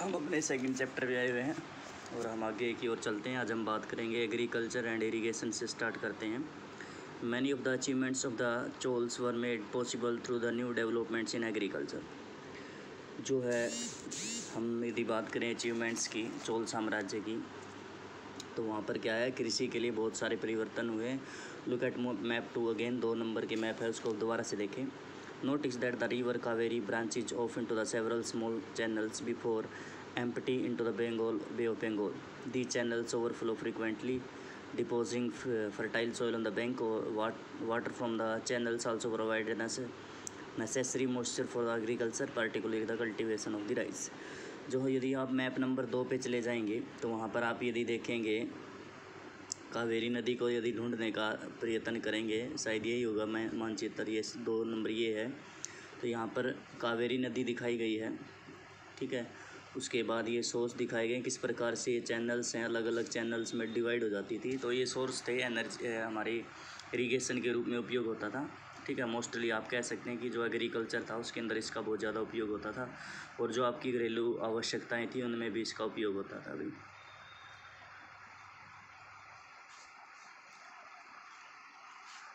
हम अपने second chapter पे आए हुए हैं और हम आगे की ओर चलते हैं। आज हम बात करेंगे एग्रीकल्चर एंड इरिगेशन से स्टार्ट करते हैं। Many of the achievements of the Cholas were made possible through the new developments in agriculture जो है, हम यदि बात करें अचीवमेंट्स की चोल साम्राज्य की तो वहाँ पर क्या है, कृषि के लिए बहुत सारे परिवर्तन हुए look at map two again दो नंबर के मैप है, उसको दोबारा से देखें। Notice that the river Kaveri branches off into the several small channels before empty into the Bengal Bay of Bengal. These channels overflow frequently, depositing fertile soil on the bank. Or water from the channels also provide necessary moisture for the agriculture, particularly the cultivation of the rice. जो यदि आप map number दो पे चले जाएँगे तो वहाँ पर आप यदि देखेंगे कावेरी नदी को यदि ढूँढने का प्रयत्न करेंगे, शायद यही होगा, मैं मानचित्र, ये दो नंबर ये है। तो यहाँ पर कावेरी नदी दिखाई गई है, ठीक है? उसके बाद ये सोर्स दिखाए गए किस प्रकार से ये चैनल्स हैं अलग अलग चैनल्स में डिवाइड हो जाती थी। तो ये सोर्स थे एनर्जी हमारे इरीगेशन के रूप में उपयोग होता था, ठीक है? मोस्टली आप कह सकते हैं कि जो एग्रीकल्चर था, उसके अंदर इसका बहुत ज़्यादा उपयोग होता था, और जो आपकी घरेलू आवश्यकताएँ थी, उनमें भी इसका उपयोग होता था अभी।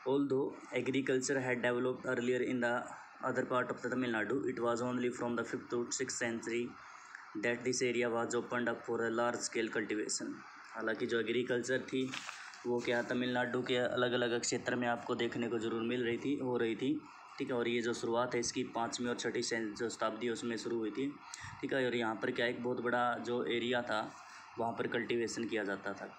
Although agriculture had developed earlier in the other part of the Tamil Nadu, it was only from the 5th to 6th century that this area was opened up for a large scale cultivation. हालाँकि जो agriculture थी वो क्या तमिलनाडु के अलग अलग क्षेत्र में आपको देखने को ज़रूर मिल रही थी हो रही थी ठीक है और ये जो शुरुआत है इसकी पाँचवीं और छठी जो शताब्दी उसमें शुरू हुई थी ठीक है और यहाँ पर क्या एक बहुत बड़ा जो एरिया था वहाँ पर कल्टीवेशन किया जाता था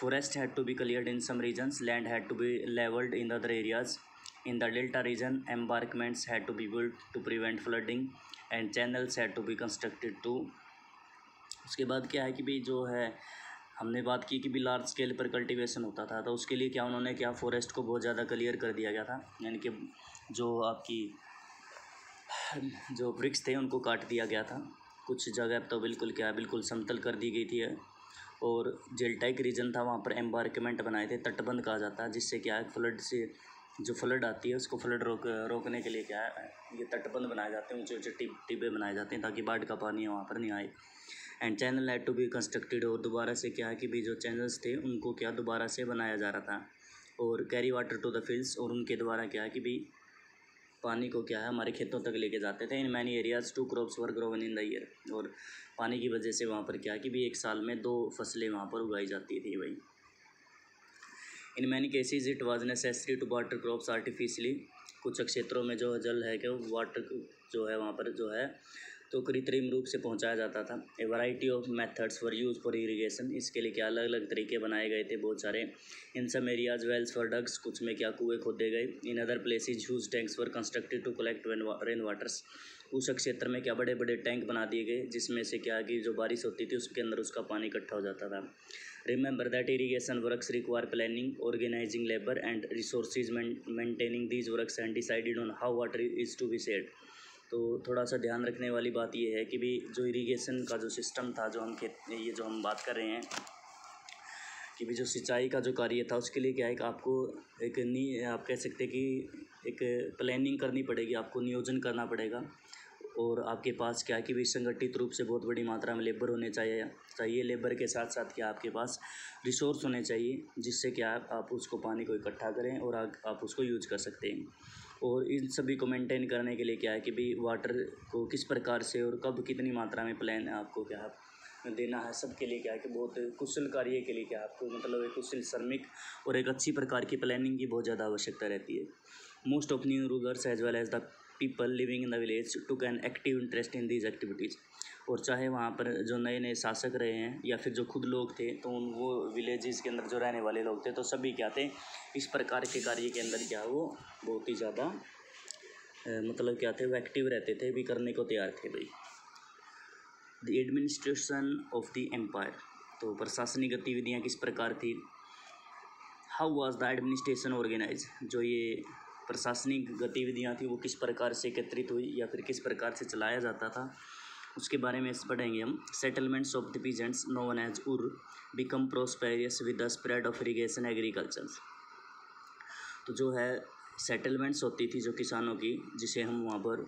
Forest had to be cleared in some regions, land had to be leveled in other areas. In the delta region, embankments had to be built to prevent flooding and channels had to be constructed to उसके बाद क्या है कि भाई जो है हमने बात की कि भी लार्ज स्केल पर कल्टीवेशन होता था तो उसके लिए क्या उन्होंने क्या फॉरेस्ट को बहुत ज़्यादा क्लियर कर दिया गया था यानी कि जो आपकी जो वृक्ष थे उनको काट दिया गया था कुछ जगह तो बिल्कुल क्या बिल्कुल समतल कर दी गई थी और जेल्टाइक रीजन था, वहाँ पर एम्बार्कमेंट बनाए थे, तटबंध कहा जाता है, जिससे क्या है फ्लड से जो फ्लड आती है, उसको फ्लड रोक, रोकने के लिए क्या है, ये तटबंध बनाए जाते हैं ऊँचे ऊँचे टिप टिब्बे बनाए जाते हैं, ताकि बाढ़ का पानी वहाँ पर नहीं आए। And channel had to be constructed और दोबारा से क्या है कि भी जो चैनल्स थे, उनको क्या दोबारा से बनाया जा रहा था। और carry water to the fields और उनके द्वारा क्या है कि भी पानी को क्या है, हमारे खेतों तक लेके जाते थे। In many areas two crops were grown in the year और पानी की वजह से वहाँ पर क्या कि भी एक साल में दो फ़सलें वहाँ पर उगाई जाती थी भाई। In many cases it was necessary to water crops artificially कुछ क्षेत्रों में जो जल है कि वाटर जो है वहाँ पर जो है तो कृत्रिम रूप से पहुँचाया जाता था। A variety of methods for use for irrigation इसके लिए क्या अलग अलग तरीके बनाए गए थे? बहुत सारे। In some areas wells for dugs कुछ में क्या कुएँ खोदे गए? In other places huge tanks for constructed to collect rain waters उस क्षेत्र में क्या बड़े बड़े टैंक बना दिए गए, जिसमें से क्या कि जो बारिश होती थी, उसके अंदर उसका पानी इकट्ठा हो जाता था। Remember that irrigation works require planning organising labour and resources maintaining these works and decided on how water is to be said तो थोड़ा सा ध्यान रखने वाली बात यह है कि भी जो इरीगेशन का जो सिस्टम था, जो हम खेत, ये जो हम बात कर रहे हैं, कि भी जो सिंचाई का जो कार्य था, उसके लिए क्या है कि आपको एक नी, आप कह सकते कि एक प्लानिंग करनी पड़ेगी, आपको नियोजन करना पड़ेगा। और आपके पास क्या है कि भी संगठित रूप से बहुत बड़ी मात्रा में लेबर होने चाहिए चाहिए लेबर के साथ साथ क्या आपके पास रिसोर्स होने चाहिए, जिससे क्या आप उसको पानी को इकट्ठा करें और आप उसको यूज़ कर सकते हैं। और इन सभी को मेंटेन करने के लिए क्या है कि भाई वाटर को किस प्रकार से और कब कितनी मात्रा में प्लान आपको क्या है देना है? सबके लिए क्या है कि बहुत कुशल कार्य के लिए क्या आपको मतलब एक कुशल, श्रमिक और एक अच्छी प्रकार की प्लानिंग की बहुत ज़्यादा आवश्यकता रहती है। Most of new rulers as well as the people living in the village took keen active interest in these activities और चाहे वहाँ पर जो नए नए शासक रहे हैं या फिर जो खुद लोग थे तो उन वो विलेजेस के अंदर जो रहने वाले लोग थे तो सभी क्या थे, इस प्रकार के कार्य के अंदर क्या वो बहुत ही ज़्यादा मतलब क्या थे, वो एक्टिव रहते थे, भी करने को तैयार थे भाई। The administration of the empire तो प्रशासनिक गतिविधियाँ किस प्रकार थी? How was the administration organise जो ये प्रशासनिक गतिविधियाँ थी, वो किस प्रकार से एकत्रित हुई या फिर किस प्रकार से चलाया जाता था? उसके बारे में पढ़ेंगे हम। Settlements of the peasants no one as our become prosperous with the spread of irrigation agriculture तो जो है सेटलमेंट्स होती थी जो किसानों की, जिसे हम वहाँ पर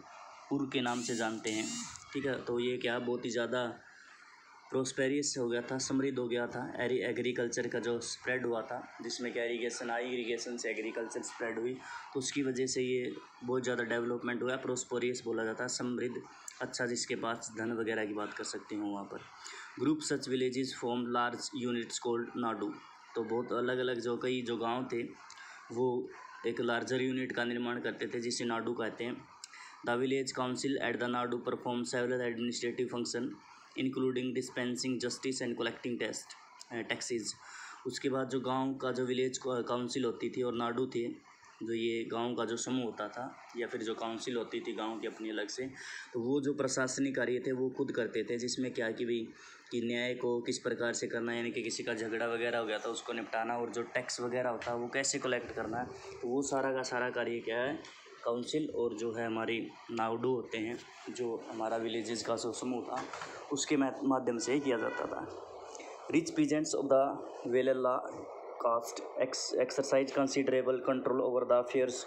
उर के नाम से जानते हैं, ठीक है? तो ये क्या बहुत ही ज़्यादा प्रोस्पेरियस हो गया था, समृद्ध हो गया था। एरी एग्रीकल्चर का जो स्प्रेड हुआ था, जिसमें क्या इरीगेशन आई इरीगेशन से एग्रीकल्चर स्प्रेड हुई तो उसकी वजह से ये बहुत ज़्यादा डेवलपमेंट हुआ प्रोस्पोरियस बोला जाता है, समृद्ध। अच्छा जिसके पास धन वगैरह की बात कर सकते हो वहाँ पर। Group such villages form large units called Nadu तो बहुत अलग अलग जो कई जो गाँव थे, वो एक लार्जर यूनिट का निर्माण करते थे, जिसे नाडू कहते हैं। The village council at the Nadu perform several administrative function including dispensing justice and collecting test taxes उसके बाद जो गाँव का जो विलेज काउंसिल होती थी और नाडू थे जो ये गाँव का जो समूह होता था, या फिर जो काउंसिल होती थी गाँव की अपनी अलग से तो वो जो प्रशासनिक कार्य थे, वो खुद करते थे, जिसमें क्या कि भाई, कि न्याय को किस प्रकार से करना है यानी कि किसी का झगड़ा वगैरह हो गया था, उसको निपटाना और जो टैक्स वगैरह होता है वो कैसे कलेक्ट करना है तो वो सारा का सारा कार्य क्या है काउंसिल और जो है हमारी नावडू होते हैं, जो हमारा विलेजेस का जो समूह था, उसके माध्यम से किया जाता था। Rich peasants of the Vellala caste exercise considerable control over the affairs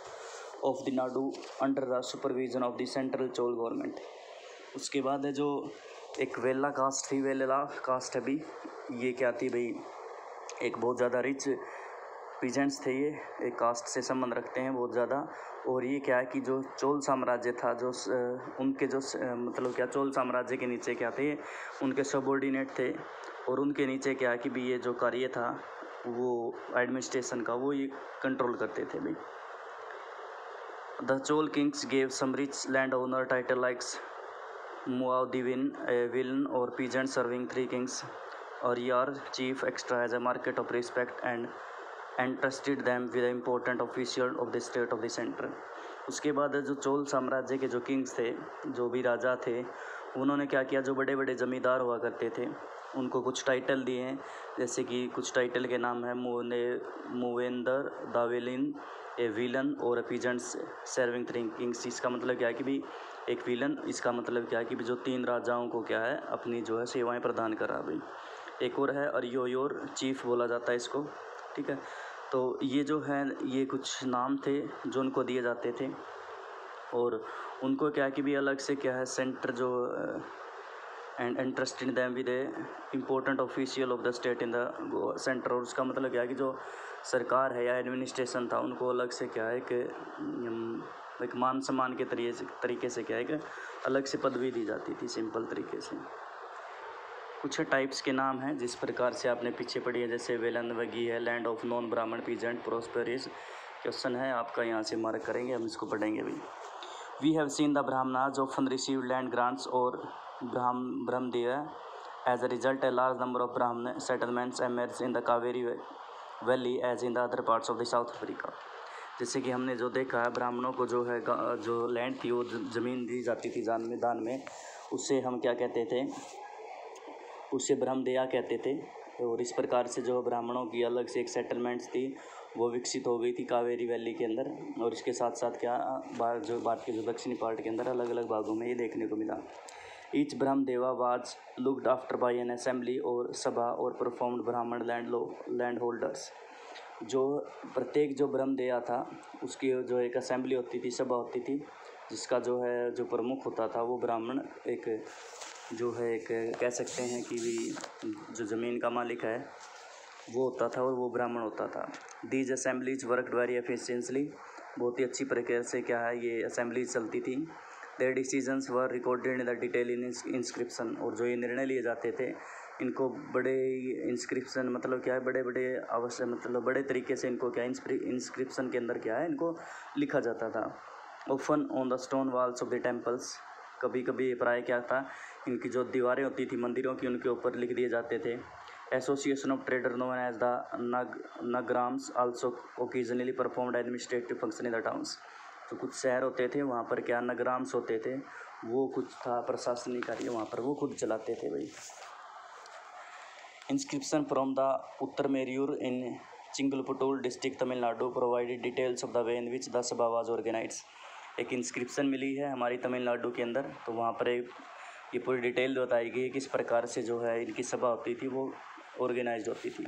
of the Nadu under the supervision of the central Chola government उसके बाद है जो एक वेला कास्ट थी वेलेला कास्ट अभी ये क्या थी भाई? एक बहुत ज़्यादा रिच पीजेंट्स थे ये, एक कास्ट से संबंध रखते हैं बहुत ज़्यादा। और ये क्या है कि जो चोल साम्राज्य था, जो उनके जो मतलब क्या, चोल साम्राज्य के नीचे क्या थे, उनके सबॉर्डिनेट थे। और उनके नीचे क्या है कि भी ये जो कार्य था वो एडमिनिस्ट्रेशन का, वो ये कंट्रोल करते थे भाई। The Chola kings gave some rich land owner title likes मुआदिविन velan or peasant serving three kings araiyar chief extra as a market of respect and entrusted them with important official of the state of the centre उसके बाद जो चोल साम्राज्य के जो Kings थे, जो भी राजा थे, उन्होंने क्या किया? जो बड़े बड़े ज़मींदार हुआ करते थे उनको कुछ टाइटल दिए हैं। जैसे कि कुछ टाइटल के नाम है मोने, मोवेंदर, दावेलिन, a velan or a peasants serving three kings इसका मतलब क्या है कि भी एक विलन इसका मतलब क्या है कि जो तीन राजाओं को क्या है, अपनी जो है सेवाएँ प्रदान करा भाई। एक और है और योर चीफ बोला जाता है इसको, ठीक है? तो ये जो है, ये कुछ नाम थे जो उनको दिए जाते थे। और उनको क्या कि भी अलग से क्या है सेंटर जो and entrusted them with important official of the state in the centre और उसका मतलब क्या है कि जो सरकार है या एडमिनिस्ट्रेशन था, उनको अलग से क्या है कि एक मान सम्मान के तरीके से तरीके से क्या है कि अलग से पदवी दी जाती थी सिंपल तरीके से। कुछ टाइप्स के नाम हैं जिस प्रकार से आपने पीछे पढ़ी है, जैसे वेलन वगी है land of non Brahmana peasant proprietors question है, आपका यहाँ से मार्क करेंगे, हम इसको पढ़ेंगे भी। We have seen the Brahmanas often received land grants और ब्राह्म, brahmadeya as a result a large number of Brahmana settlements emerged in the Kaveri valley as in the other parts of the south Africa जैसे कि हमने जो देखा है, ब्राह्मणों को जो है जो लैंड थी, वो ज़मीन दी जाती थी जान में, दान में उससे हम क्या कहते थे? उसे ब्रह्मदया कहते थे और इस प्रकार से जो ब्राह्मणों की अलग से एक सेटलमेंट्स थी, वो विकसित हो गई थी कावेरी वैली के अंदर और इसके साथ साथ क्या जो भारत के जो दक्षिणी पार्ट के अंदर अलग अलग भागों में ये देखने को मिला। Each brahmadeya was looked after by an assembly or sabha और परफॉर्म्ड ब्राह्मण लैंड लो लैंड होल्डर्स जो, प्रत्येक जो ब्रह्म देया था, उसकी जो एक असेंबली होती थी सभा होती थी, जिसका जो है, जो प्रमुख होता था, वो ब्राह्मण एक, जो है एक, कह सकते हैं कि भी जो ज़मीन का मालिक है, वो होता था और वो ब्राह्मण होता था। These assemblies work very efficiently बहुत ही अच्छी प्रकार से क्या है, ये असेंबलीज चलती थी। Their decisions were recorded in the detail in inscription और जो ये निर्णय लिए जाते थे, इनको बड़े इंस्क्रिप्शन मतलब क्या है बड़े बड़े अवश्य मतलब बड़े तरीके से इनको क्या इंस्क्रिप्शन के अंदर क्या है, इनको लिखा जाता था। Often on the stone walls of the temples कभी कभी प्राय क्या था, इनकी जो दीवारें होती थी, मंदिरों की, उनके ऊपर लिख दिए जाते थे। Association of trader known as the नग nagarams also occasionally performed administrative function in the towns तो कुछ शहर होते थे, वहाँ पर क्या नग्राम्स होते थे, वो कुछ था प्रशासनिक कार्य वहाँ पर, वो खुद चलाते थे भाई। Inscription from the Uttaramerur in Chingleput district Tamil Nadu provided details of the way in which the sabha was organised एक इंस्क्रिप्शन मिली है हमारी तमिलनाडु के अंदर तो वहाँ पर एक, ये पूरी डिटेल बताई गई है किस प्रकार से जो है इनकी सभा होती थी, वो ऑर्गेनाइज होती थी।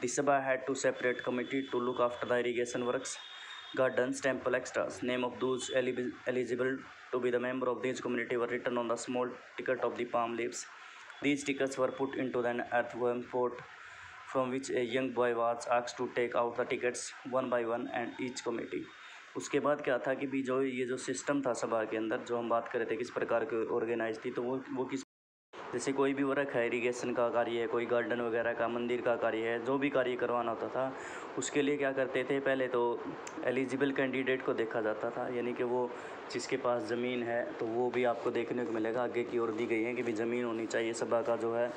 This sabha had two separate committee to look after the irrigation works gardens temple extras name of those eligible to be the member of this community were written on the small ticket of the palm leaves. These tickets were put into an earthen pot from which a young boy was asked to take out the tickets one by one and each committee. उसके बाद क्या था कि भी जो ये जो system था सभा के अंदर जो हम बात कर रहे थे किस प्रकार की ऑर्गेनाइज थी तो वो वो किस जैसे कोई भी वर्क है इरीगेशन का कार्य है, कोई गार्डन वगैरह का, मंदिर का कार्य है, जो भी कार्य करवाना होता था, उसके लिए क्या करते थे? पहले तो एलिजिबल कैंडिडेट को देखा जाता था, यानी कि वो जिसके पास ज़मीन है तो वो भी आपको देखने को मिलेगा। आगे की ओर दी गई है कि भी ज़मीन होनी चाहिए, सभा का जो है,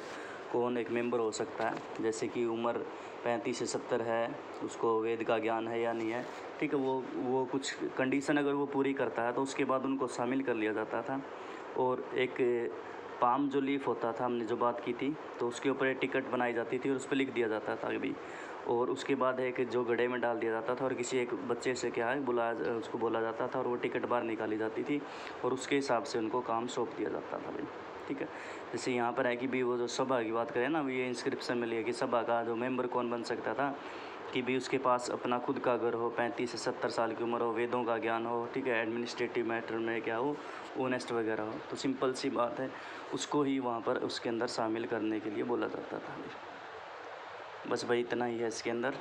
कौन एक मेंबर हो सकता है। जैसे कि उम्र पैंतीस से सत्तर है, उसको वेद का ज्ञान है या नहीं है, ठीक है, वो वो कुछ कंडीशन अगर वो पूरी करता है तो उसके बाद उनको शामिल कर लिया जाता था। और एक पाम जो लीफ होता था, हमने जो बात की थी तो उसके ऊपर एक टिकट बनाई जाती थी और उस पर लिख दिया जाता था अभी और उसके बाद एक जो गड्ढे में डाल दिया जाता था और किसी एक बच्चे से क्या है, बुलाया उसको बोला जाता था और वो टिकट बाहर निकाली जाती थी और उसके हिसाब से उनको काम सौंप दिया जाता था भाई, ठीक है? जैसे यहाँ पर है कि भी वो जो सभा की बात करें ना, ये इंस्क्रिप्शन में लिया कि सभा का जो मेंबर कौन बन सकता था कि भाई उसके पास अपना खुद का घर हो, पैंतीस से सत्तर साल की उम्र हो, वेदों का ज्ञान हो, ठीक है एडमिनिस्ट्रेटिव मैटर में क्या हो ओनेस्ट वगैरह हो। तो सिंपल सी बात है, उसको ही वहाँ पर उसके अंदर शामिल करने के लिए बोला जाता था। बस भाई इतना ही है इसके अंदर।